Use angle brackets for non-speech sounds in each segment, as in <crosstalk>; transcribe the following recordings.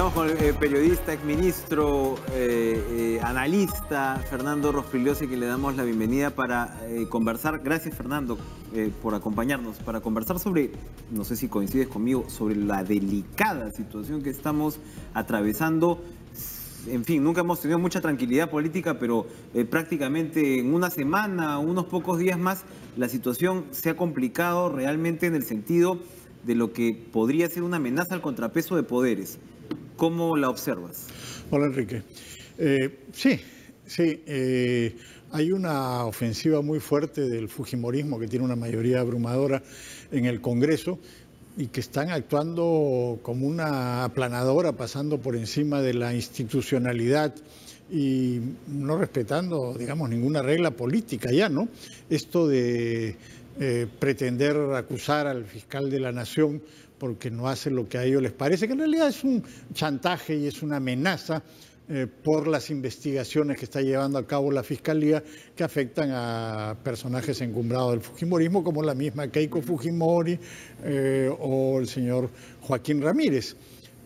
Estamos con el periodista, exministro, eh, eh, analista Fernando Rospigliosi, que le damos la bienvenida para eh, conversar. Gracias, Fernando, por acompañarnos, para conversar sobre, no sé si coincides conmigo, sobre la delicada situación que estamos atravesando. En fin, nunca hemos tenido mucha tranquilidad política, pero prácticamente en una semana, unos pocos días más, la situación se ha complicado realmente en el sentido de lo que podría ser una amenaza al contrapeso de poderes. ¿Cómo la observas? Hola Enrique. Eh, sí, sí. eh, hay una ofensiva muy fuerte del Fujimorismo que tiene una mayoría abrumadora en el Congreso y que están actuando como una aplanadora, pasando por encima de la institucionalidad y no respetando, digamos, ninguna regla política ya, ¿no? Esto de eh, pretender acusar al fiscal de la nación porque no hace lo que a ellos les parece, que en realidad es un chantaje y es una amenaza eh, por las investigaciones que está llevando a cabo la Fiscalía que afectan a personajes encumbrados del Fujimorismo, como la misma Keiko Fujimori eh, o el señor Joaquín Ramírez.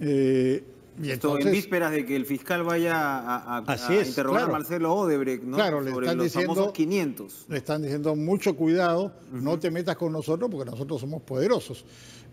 Eh, y Esto en vísperas de que el fiscal vaya a, a- a Así es, interrogar claro. a Marcelo Odebrecht, ¿no? Claro, le sobre están los diciendo- famosos 500. le están diciendo mucho cuidado, no te metas con nosotros porque nosotros somos poderosos.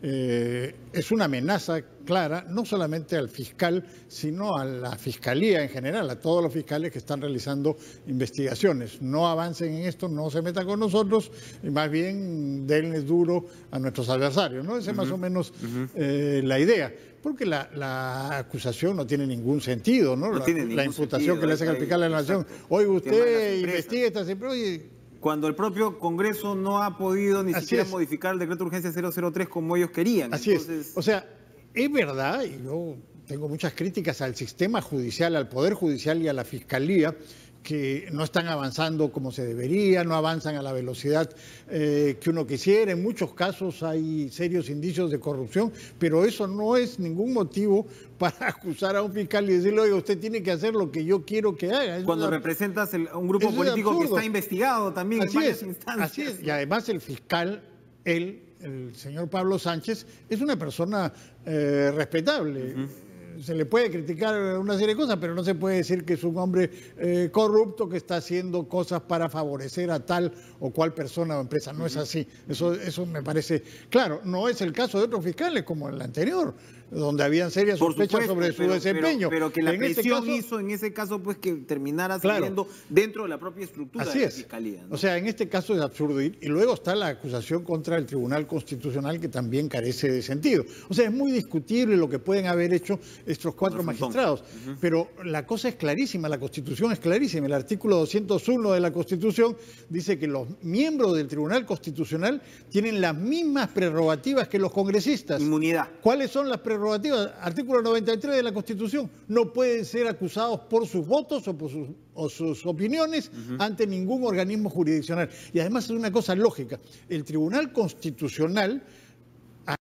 Eh, es una amenaza clara, no solamente al fiscal, sino a la fiscalía en general, a todos los fiscales que están realizando investigaciones. No avancen en esto, no se metan con nosotros y más bien denles duro a nuestros adversarios. ¿no? Esa es más o menos eh, la idea. Porque la, la acusación no tiene ningún sentido, ¿no? No la, tiene la imputación sentido, que le hacen al hay- fiscal de la nación. Oiga, usted investiga esta siempre, oye, Cuando el propio Congreso no ha podido ni Así siquiera es. modificar el decreto de urgencia 003 como ellos querían. Así Entonces, es. O sea, es verdad, y yo tengo muchas críticas al sistema judicial, al Poder Judicial y a la Fiscalía, que no están avanzando como se debería, no avanzan a la velocidad eh, que uno quisiera. En muchos casos hay serios indicios de corrupción, pero eso no es ningún motivo <laughs> para acusar a un fiscal y decirle, oiga, usted tiene que hacer lo que yo quiero que haga. Eso cuando es representas el- un grupo es político que está investigado también en varias es, instancias. así es. Y además el fiscal, él, el señor Pablo Sánchez, es una persona eh, respetable. Se le puede criticar una serie de cosas, pero no se puede decir que es un hombre eh, corrupto que está haciendo cosas para favorecer a tal o cual persona o empresa. No es así. Eso, eso me parece claro. No es el caso de otros fiscales como el anterior, donde habían serias Por sospechas supuesto, sobre su pero- desempeño. Pero, pero que la En este caso- hizo en ese caso pues que terminara Claro. saliendo dentro de la propia estructura Así de la es. fiscalía. ¿no? O sea, en este caso es absurdo. Y, luego está la acusación contra el Tribunal Constitucional que también carece de sentido. O sea, es muy discutible lo que pueden haber hecho estos cuatro magistrados. Pero la cosa es clarísima, la Constitución es clarísima. El artículo 201 de la Constitución dice que los miembros del Tribunal Constitucional tienen las mismas prerrogativas que los congresistas. Inmunidad. ¿Cuáles son las prerrogativas? Artículo 93 de la Constitución. No pueden ser acusados por sus votos o por sus, o sus opiniones ante ningún organismo jurisdiccional. Y además es una cosa lógica. El Tribunal Constitucional a-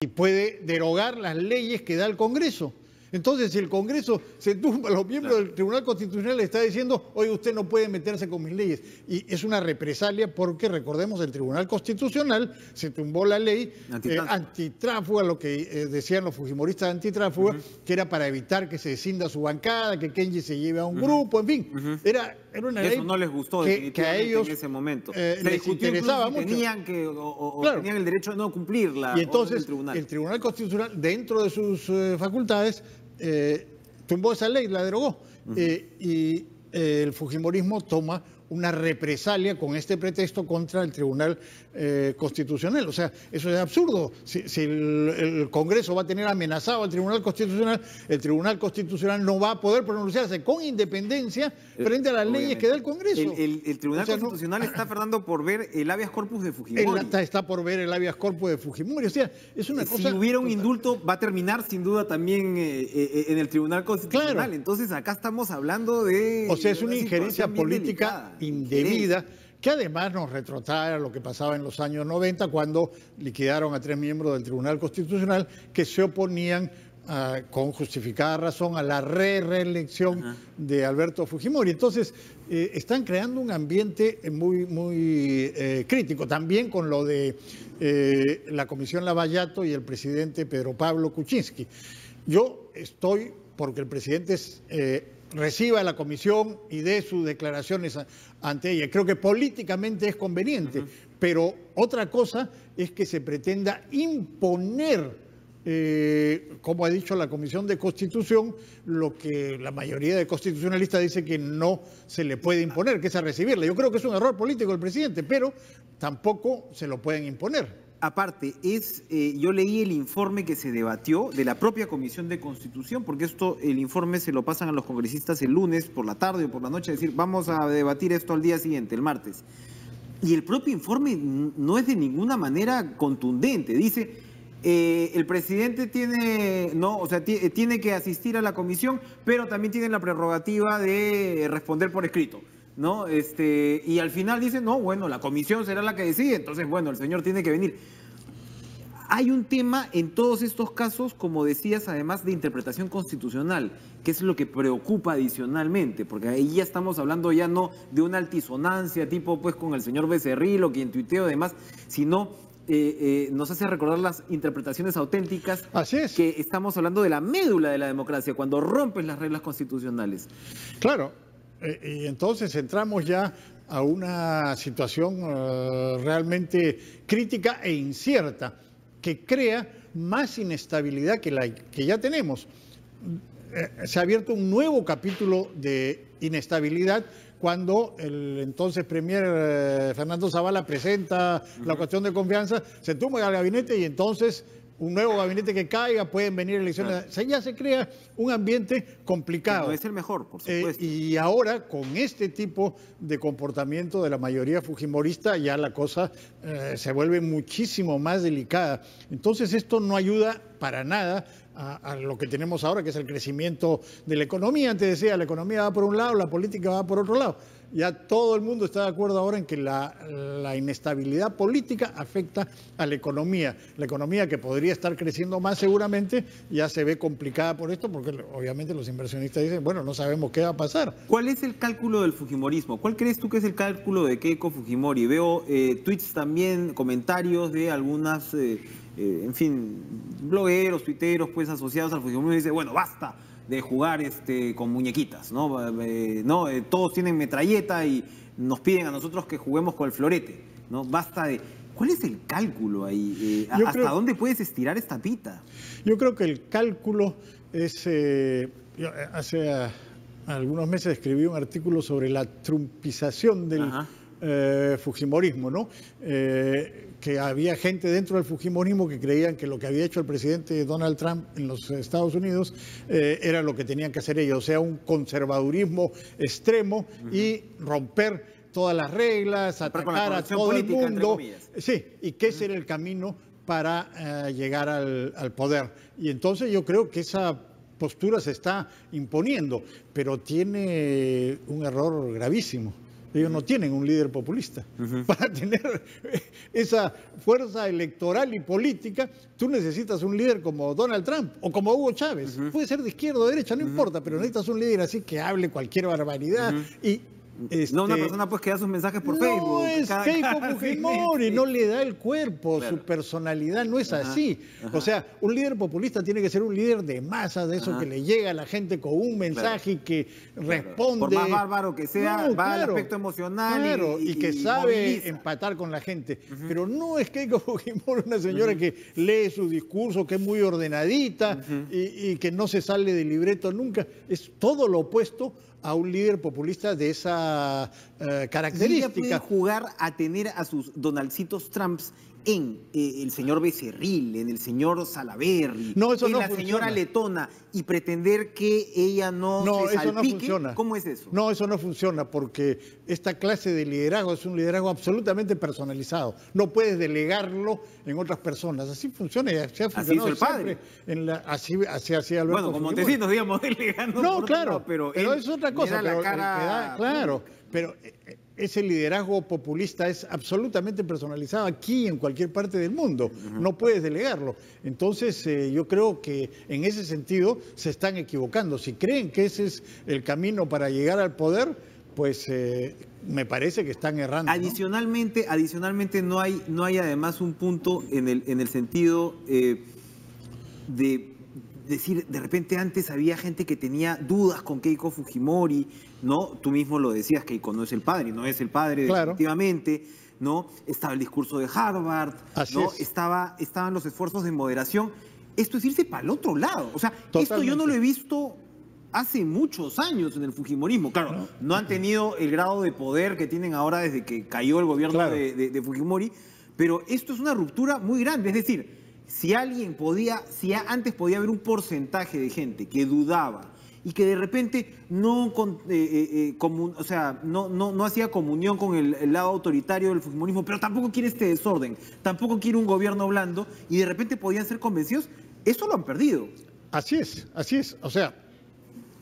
y puede derogar las leyes que da el Congreso. Entonces, si el Congreso se tumba, los miembros del Tribunal Constitucional le está diciendo, oye, usted no puede meterse con mis leyes. Y es una represalia porque, recordemos, el Tribunal Constitucional se tumbó la ley eh, antitránsfuga, lo que eh, decían los fujimoristas antitránsfuga, que era para evitar que se descinda su bancada, que Kenji se lleve a un grupo, en fin. era, era una ley no les gustó que, que a ellos en ese momento. eh, Se les interesaba mucho. Tenían, que, o, o- o Claro. tenían el derecho de no cumplir la Y entonces tribunal. el Tribunal Constitucional, dentro de sus facultades, eh, tumbó esa ley, la derogó. Eh, y eh, el Fujimorismo toma una represalia con este pretexto contra el Tribunal eh, Constitucional. O sea, eso es absurdo. Si, si el, el Congreso va a tener amenazado al Tribunal Constitucional, el Tribunal Constitucional no va a poder pronunciarse con independencia frente a las leyes que da el Congreso. El, el- el Tribunal O sea, no- Constitucional está, <laughs> Fernando, por ver el habeas corpus de Fujimori. está, está por ver el habeas corpus de Fujimori. O sea, es una si cosa. hubiera un indulto, va a terminar sin duda también eh, eh, en el Tribunal Constitucional. Claro. Entonces, acá estamos hablando de. O sea, es una injerencia política. Indebida que además nos retrotrae a lo que pasaba en los años 90 cuando liquidaron a tres miembros del Tribunal Constitucional que se oponían ah, con justificada razón a la re reelección de Alberto Fujimori. Entonces, eh, están creando un ambiente muy, muy eh, crítico, también con lo de eh, la Comisión Lavallato y el presidente Pedro Pablo Kuczynski. Yo estoy porque el presidente eh, reciba la comisión y dé sus declaraciones ante ella. Creo que políticamente es conveniente, pero otra cosa es que se pretenda imponer eh, como ha dicho la Comisión de Constitución, lo que la mayoría de constitucionalistas dice que no se le puede imponer, que es a recibirla. Yo creo que es un error político del presidente, pero tampoco se lo pueden imponer. Aparte, es, eh, yo leí el informe que se debatió de la propia Comisión de Constitución, porque esto, el informe se lo pasan a los congresistas el lunes por la tarde o por la noche, es decir, vamos a debatir esto al día siguiente, el martes. Y el propio informe no es de ninguna manera contundente. Dice, eh, el presidente tiene, no, o sea, eh, tiene que asistir a la comisión, pero también tiene la prerrogativa de responder por escrito. ¿No? Este, y al final dice, no, bueno, la comisión será la que decide, entonces, bueno, el señor tiene que venir. Hay un tema en todos estos casos, como decías, además de interpretación constitucional, que es lo que preocupa adicionalmente, porque ahí ya estamos hablando ya no de una altisonancia tipo pues con el señor Becerril o quien tuiteo demás, sino eh, eh, nos hace recordar las interpretaciones auténticas Así es. que estamos hablando de la médula de la democracia, cuando rompes las reglas constitucionales. Claro, y entonces entramos ya a una situación realmente crítica e incierta que crea más inestabilidad que la que ya tenemos. se ha abierto un nuevo capítulo de inestabilidad cuando el entonces Premier eh, Fernando Zavala presenta la cuestión de confianza, se tumba el gabinete y entonces un nuevo gabinete que caiga, pueden venir elecciones. ya se crea un ambiente complicado. no es el mejor, por eh, supuesto. y ahora, con este tipo de comportamiento de la mayoría fujimorista, ya la cosa eh, se vuelve muchísimo más delicada. Entonces, esto no ayuda para nada a, lo que tenemos ahora, que es el crecimiento de la economía. Antes decía, la economía va por un lado, la política va por otro lado. Ya todo el mundo está de acuerdo ahora en que la, la, inestabilidad política afecta a la economía. La economía que podría estar creciendo más seguramente ya se ve complicada por esto porque obviamente los inversionistas dicen, bueno, no sabemos qué va a pasar. ¿Cuál es el cálculo del Fujimorismo? ¿Cuál crees tú que es el cálculo de Keiko Fujimori? Veo eh, tweets también, comentarios de algunas... Eh, eh, en fin, blogueros, tuiteros, pues asociados al Fujimori, dice, bueno, basta de jugar este, con muñequitas, ¿no? Eh, no eh, todos tienen metralleta y nos piden a nosotros que juguemos con el florete, ¿no? Basta de... ¿Cuál es el cálculo ahí? ¿Hasta dónde puedes estirar esta pita? Yo creo que el cálculo es... hace algunos meses escribí un artículo sobre la trumpización del Fujimorismo, ¿no? que había gente dentro del Fujimorismo que creían que lo que había hecho el presidente Donald Trump en los Estados Unidos eh, era lo que tenían que hacer ellos, o sea, un conservadurismo extremo y romper todas las reglas, atacar a todo el mundo. Sí, y que ese era el camino para eh, llegar al, al poder. Y entonces yo creo que esa postura se está imponiendo, pero tiene un error gravísimo ellos no tienen un líder populista. <laughs> Para tener esa fuerza electoral y política, tú necesitas un líder como Donald Trump o como Hugo Chávez. Puede ser de izquierda o derecha, no importa, pero necesitas un líder así que hable cualquier barbaridad y no una este, persona pues que da sus mensajes por Facebook. No es Keiko <laughs> Fujimori, no le da el cuerpo, su personalidad no es así. O sea, un líder populista tiene que ser un líder de masa, de eso que le llega a la gente con un mensaje y que responde. Por más bárbaro que sea, va al aspecto emocional y, que sabe empatar con la gente. Pero no es Keiko <laughs> Fujimori una señora que lee su discurso, que es muy ordenadita y, y que no se sale del libreto nunca. Es todo lo opuesto a un líder populista de esa eh, característica. ¿Y puede jugar a tener a sus Donaldcitos Trumps en eh, el señor Becerril, en el señor Salaverri, en la señora Letona y pretender que ella no, no se eso no funciona. ¿Cómo es eso? No, eso no funciona porque esta clase de liderazgo es un liderazgo absolutamente personalizado. No puedes delegarlo en otras personas. Así funciona y así ha funcionado el padre. En la, así, así Alberto Bueno, como Montesinos, digamos, <laughs> delegando. No, claro, pero, es otra cosa. Pero, claro, pero eh, ese liderazgo populista es absolutamente personalizado aquí en cualquier parte del mundo. No puedes delegarlo. Entonces, eh, yo creo que en ese sentido se están equivocando. Si creen que ese es el camino para llegar al poder, pues eh, me parece que están errando. Adicionalmente, ¿no? adicionalmente no hay, no hay además un punto en el, en el sentido eh, de decir, de repente antes había gente que tenía dudas con Keiko Fujimori, ¿no? Tú mismo lo decías, Keiko no es el padre, no es el padre definitivamente, ¿no? Estaba el discurso de Harvard, ¿no? Estaba, estaban los esfuerzos de moderación. Esto es irse para el otro lado. O sea, esto yo no lo he visto hace muchos años en el Fujimorismo. Claro, no, han tenido el grado de poder que tienen ahora desde que cayó el gobierno de Fujimori, pero esto es una ruptura muy grande. Es decir, si alguien podía, si antes podía haber un porcentaje de gente que dudaba y que de repente no, eh, eh, eh, hacía comunión con el, lado autoritario del fujimorismo, pero tampoco quiere este desorden, tampoco quiere un gobierno blando, y de repente podían ser convencidos, eso lo han perdido. Así es, así es. O sea,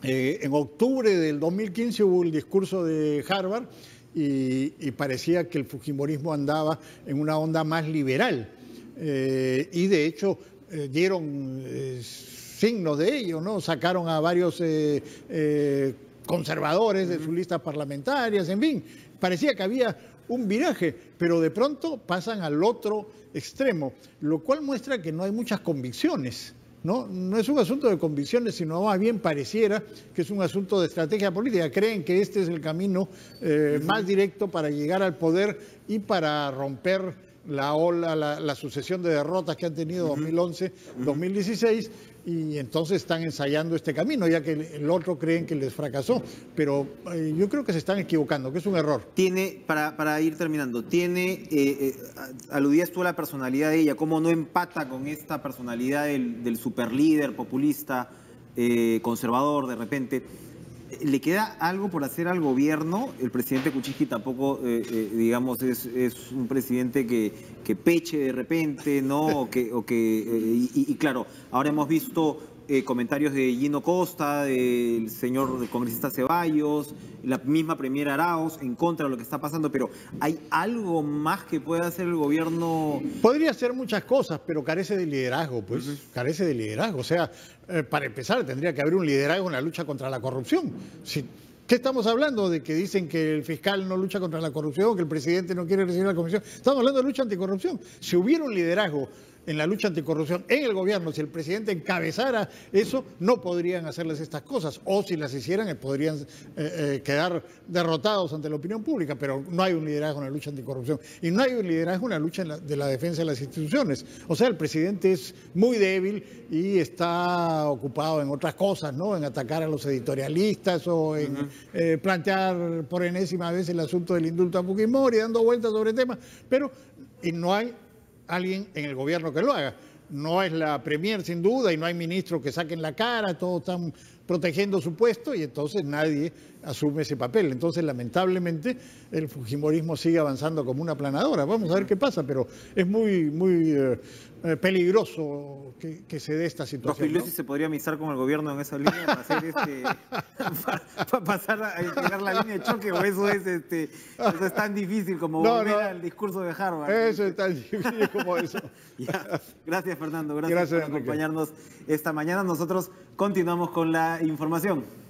en octubre del 2015 hubo el discurso de Harvard y parecía que el fujimorismo andaba en una onda más liberal eh, y de hecho eh, dieron eh, signos de ello, ¿no? Sacaron a varios conservadores de sus listas parlamentarias, en fin, parecía que había un viraje, pero de pronto pasan al otro extremo, lo cual muestra que no hay muchas convicciones. ¿no? No es un asunto de convicciones, sino más bien pareciera que es un asunto de estrategia política. Creen que este es el camino más directo para llegar al poder y para romper la ola, la, sucesión de derrotas que han tenido 2011, 2016, y entonces están ensayando este camino, ya que el, otro creen que les fracasó. Pero eh, yo creo que se están equivocando, que es un error. Tiene, para, para ir terminando, tiene, eh, eh, aludías tú a la personalidad de ella, cómo no empata con esta personalidad del, del superlíder populista, conservador de repente le queda algo por hacer al gobierno. El presidente Kuczynski tampoco, eh, eh, digamos, es, un presidente que, que, peche de repente, ¿no? Que, o que eh, y, claro, ahora hemos visto comentarios de Gino Costa, del señor congresista Ceballos, la misma premiera Arauz en contra de lo que está pasando, pero ¿hay algo más que pueda hacer el gobierno? Podría hacer muchas cosas, pero carece de liderazgo, pues, carece de liderazgo. O sea, eh, para empezar, tendría que haber un liderazgo en la lucha contra la corrupción. ¿Qué estamos hablando? De que dicen que el fiscal no lucha contra la corrupción, que el presidente no quiere recibir la comisión. Estamos hablando de lucha anticorrupción. Si hubiera un liderazgo en la lucha anticorrupción en el gobierno, si el presidente encabezara eso, no podrían hacerles estas cosas. O si las hicieran, eh, podrían eh, eh, quedar derrotados ante la opinión pública. Pero no hay un liderazgo en la lucha anticorrupción. Y no hay un liderazgo en la lucha de la defensa de las instituciones. O sea, el presidente es muy débil y está ocupado en otras cosas, ¿no? En atacar a los editorialistas o en plantear por enésima vez el asunto del indulto a Fujimori, dando vueltas sobre temas. Pero y no hay alguien en el gobierno que lo haga. No es la Premier sin duda y no hay ministros que saquen la cara, todos están protegiendo su puesto y entonces nadie asume ese papel. Entonces, lamentablemente, el Fujimorismo sigue avanzando como una planadora. Vamos a ver qué pasa, pero es muy, muy eh, eh, peligroso que, se dé esta situación. ¿no? se podría amisar con el gobierno en esa línea para, hacer este, <laughs> para, pasar a integrar la línea de choque o eso es, este, eso es tan difícil como volver al discurso de Harvard. Eso es tan difícil como eso. <laughs> Gracias, Fernando. Gracias, por acompañarnos esta mañana. Nosotros continuamos con la información.